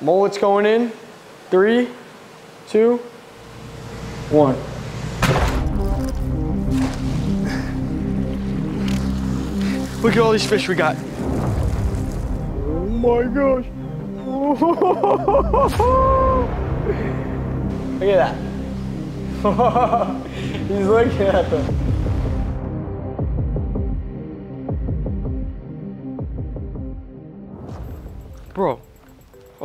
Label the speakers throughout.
Speaker 1: Mullet's going in. Three, two, one. Look at all these fish we got. Oh my gosh. Look at that. He's looking at them. Bro,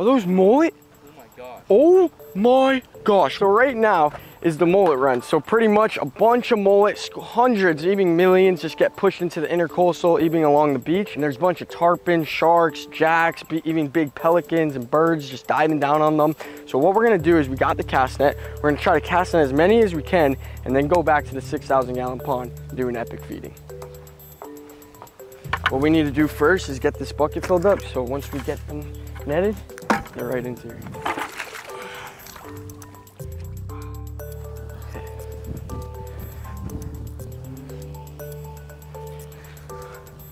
Speaker 1: are those mullet?
Speaker 2: Oh my god.
Speaker 1: Oh my gosh. So right now is the mullet run. So pretty much a bunch of mullets, hundreds, even millions just get pushed into the intercoastal, even along the beach. And there's a bunch of tarpon, sharks, jacks, even big pelicans and birds just diving down on them. So what we're gonna do is we got the cast net. We're gonna try to cast net as many as we can and then go back to the 6,000 gallon pond and do an epic feeding. What we need to do first is get this bucket filled up. So once we get them netted, they're right into here.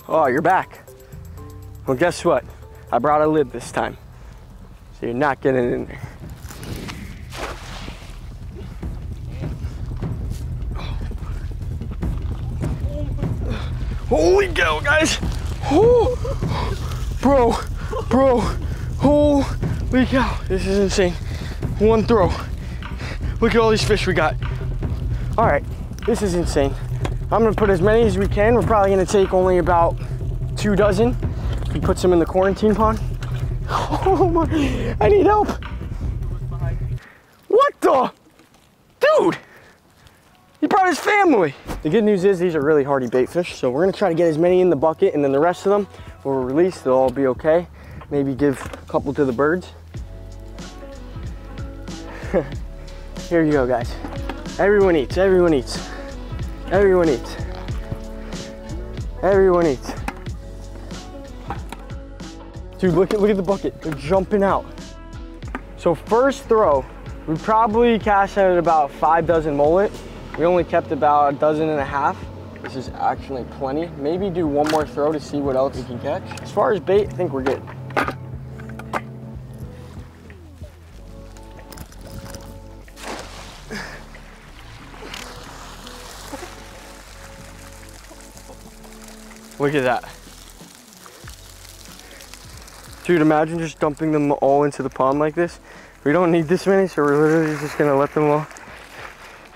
Speaker 1: Oh, you're back. Well, guess what? I brought a lid this time. So you're not getting in there. Holy cow, guys. Oh, bro, bro, holy cow. This is insane. One throw. Look at all these fish we got. All right, this is insane. I'm gonna put as many as we can. We're probably gonna take only about two dozen. We put some in the quarantine pond. Oh my, I need help. What the? Dude, he brought his family. The good news is these are really hardy bait fish. So we're gonna try to get as many in the bucket and then the rest of them will release. They'll all be okay. Maybe give a couple to the birds. Here you go, guys. Everyone eats, everyone eats. Everyone eats. Everyone eats. Dude, look at look at the bucket. They're jumping out. So first throw, we probably cast at about five dozen mullet. We only kept about a dozen and a half. This is actually plenty. Maybe do one more throw to see what else we can catch. As far as bait, I think we're good. Look at that. Dude, imagine just dumping them all into the pond like this. We don't need this many, so we're literally just gonna let them all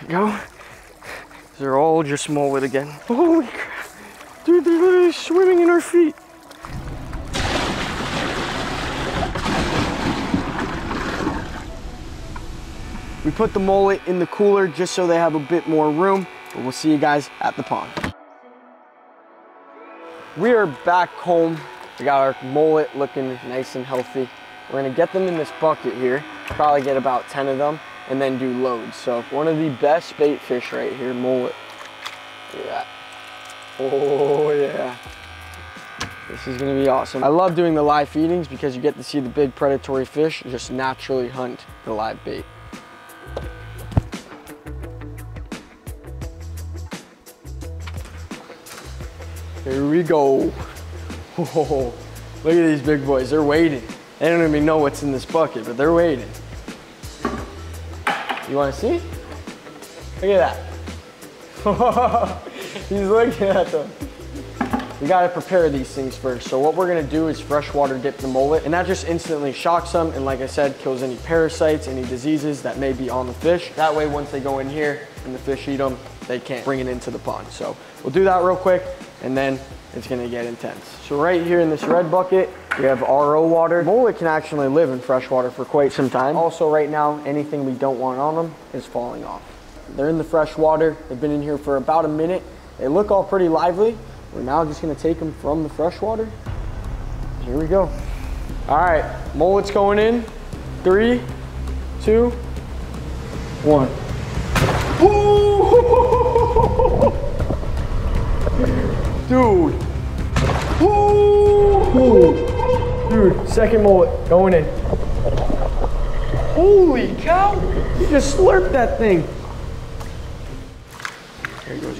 Speaker 1: go. They're all just mullet again. Holy crap. Dude, they're literally swimming in our feet. We put the mullet in the cooler just so they have a bit more room, but we'll see you guys at the pond. We are back home. We got our mullet looking nice and healthy. We're gonna get them in this bucket here, probably get about 10 of them, and then do loads. So one of the best bait fish right here, mullet. Look at that. Oh yeah. This is gonna be awesome. I love doing the live feedings because you get to see the big predatory fish just naturally hunt the live bait. Here we go. Oh, look at these big boys, they're waiting. They don't even know what's in this bucket, but they're waiting. You wanna see? Look at that. He's looking at them. We gotta prepare these things first. So what we're gonna do is freshwater dip the mullet, and that just instantly shocks them, and like I said, kills any parasites, any diseases that may be on the fish. That way, once they go in here and the fish eat them, they can't bring it into the pond. So we'll do that real quick, and then it's gonna get intense. So right here in this red bucket, we have RO water. Mullet can actually live in fresh water for quite some time. Also right now, anything we don't want on them is falling off. They're in the fresh water. They've been in here for about a minute. They look all pretty lively. We're now just gonna take them from the fresh water. Here we go. All right, mullet's going in. Three, two, one. Dude. Ooh. Dude, second mullet going in. Holy cow! You just slurped that thing. There he goes.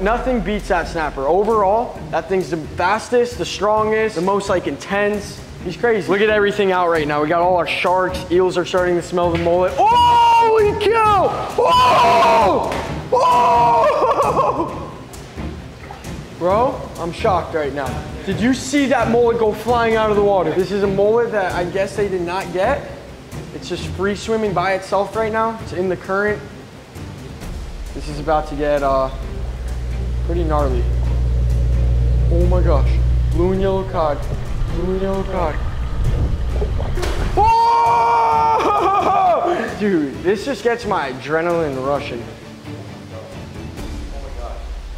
Speaker 1: Nothing beats that snapper. Overall, that thing's the fastest, the strongest, the most like intense. He's crazy. Look at everything out right now. We got all our sharks. Eels are starting to smell the mullet. Oh! Holy cow! Oh! Oh! Bro, I'm shocked right now. Did you see that mullet go flying out of the water? This is a mullet that I guess they did not get. It's just free swimming by itself right now. It's in the current. This is about to get uh, pretty gnarly. Oh my gosh. Blue and yellow cod. Blue and yellow cod. Oh! Dude, this just gets my adrenaline rushing.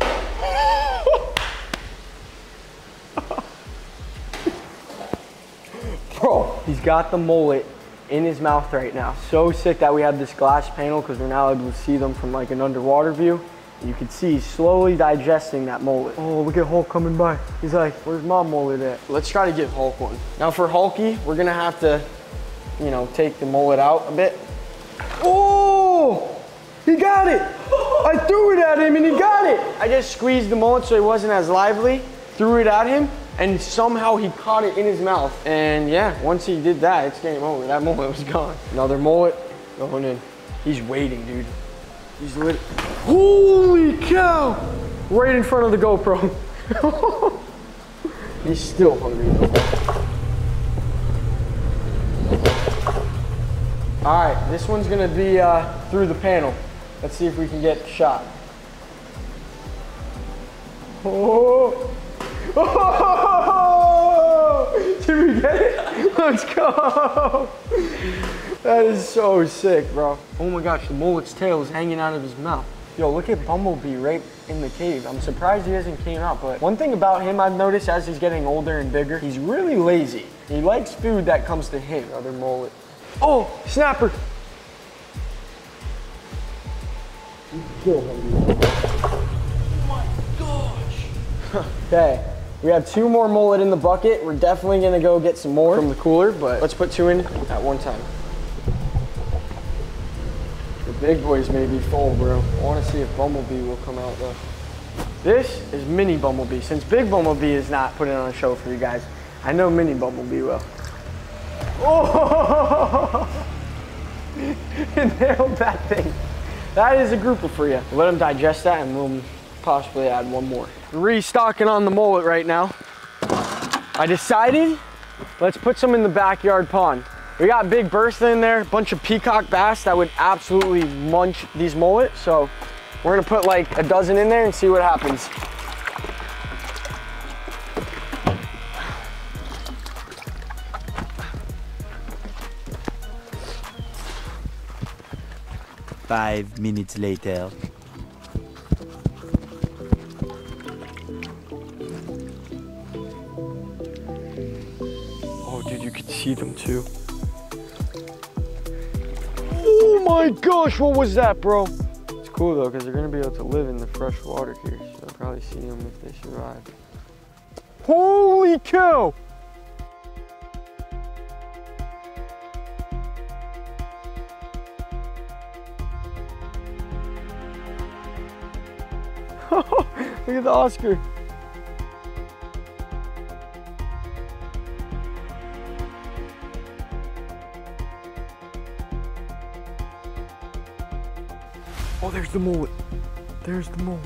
Speaker 1: Bro, he's got the mullet in his mouth right now. So sick that we have this glass panel because we're now able to see them from like an underwater view. You can see he's slowly digesting that mullet. Oh, look at Hulk coming by. He's like, where's my mullet at? Let's try to give Hulk one. Now for Hulky, we're gonna have to, you know, take the mullet out a bit. Oh, he got it. I threw it at him and he got it. I just squeezed the mullet so he wasn't as lively, threw it at him, and somehow he caught it in his mouth. And yeah, once he did that, it's game over. That mullet was gone. Another mullet going in. He's waiting, dude. He's lit. Holy cow! Right in front of the GoPro. He's still hungry though. All right, this one's gonna be uh, through the panel. Let's see if we can get shot. Oh! Oh! Did we get it? Let's go! That is so sick, bro. Oh my gosh, the mullet's tail is hanging out of his mouth. Yo, look at Bumblebee right in the cave. I'm surprised he hasn't came out, but one thing about him I've noticed as he's getting older and bigger, he's really lazy. He likes food that comes to him, other mullet. Oh, snapper. Okay, we have two more mullet in the bucket. We're definitely gonna go get some more from the cooler, but let's put two in at one time. The big boys may be full, bro. I wanna see if Bumblebee will come out though. This is mini Bumblebee. Since big Bumblebee is not putting on a show for you guys, I know mini Bumblebee will. Oh! Nailed that thing. That is a grouper for you. Let them digest that and we'll possibly add one more. Restocking on the mullet right now. I decided, let's put some in the backyard pond. We got big Bertha in there, bunch of peacock bass that would absolutely munch these mullet. So we're gonna put like a dozen in there and see what happens.
Speaker 2: Five minutes later.
Speaker 1: Oh, dude, you can see them too. Oh my gosh, what was that, bro? It's cool though, because they're gonna be able to live in the fresh water here, so I'll probably see them if they survive. Holy cow! Look at the Oscar. Oh, there's the mullet. There's the mullet.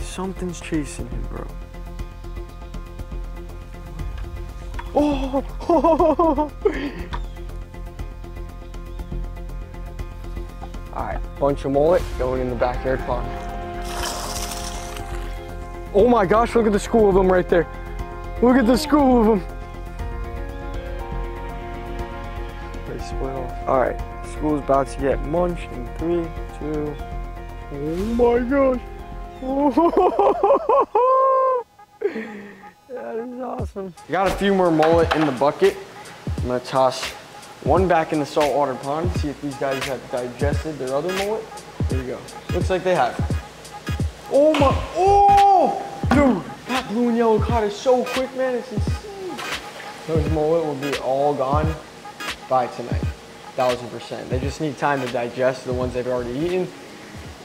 Speaker 1: Something's chasing him, bro. Oh! All right, bunch of mullet going in the backyard pond. Oh my gosh, look at the school of them right there. Look at the school of them. They split off. All right, school's about to get munched in three, two. Oh my gosh. that is awesome. Got a few more mullet in the bucket. I'm gonna toss one back in the saltwater pond, see if these guys have digested their other mullet. There you go. Looks like they have. Oh my, oh! Dude, that blue and yellow cod is so quick, man, it's insane. Those mullet will be all gone by tonight, thousand percent. They just need time to digest the ones they've already eaten,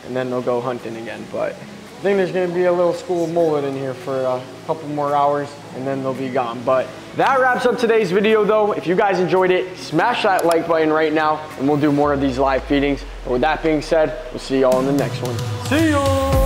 Speaker 1: and then they'll go hunting again. But I think there's gonna be a little school of mullet in here for a couple more hours, and then they'll be gone. But That wraps up today's video though. If you guys enjoyed it, smash that like button right now and we'll do more of these live feedings. And with that being said, we'll see y'all in the next one. See ya!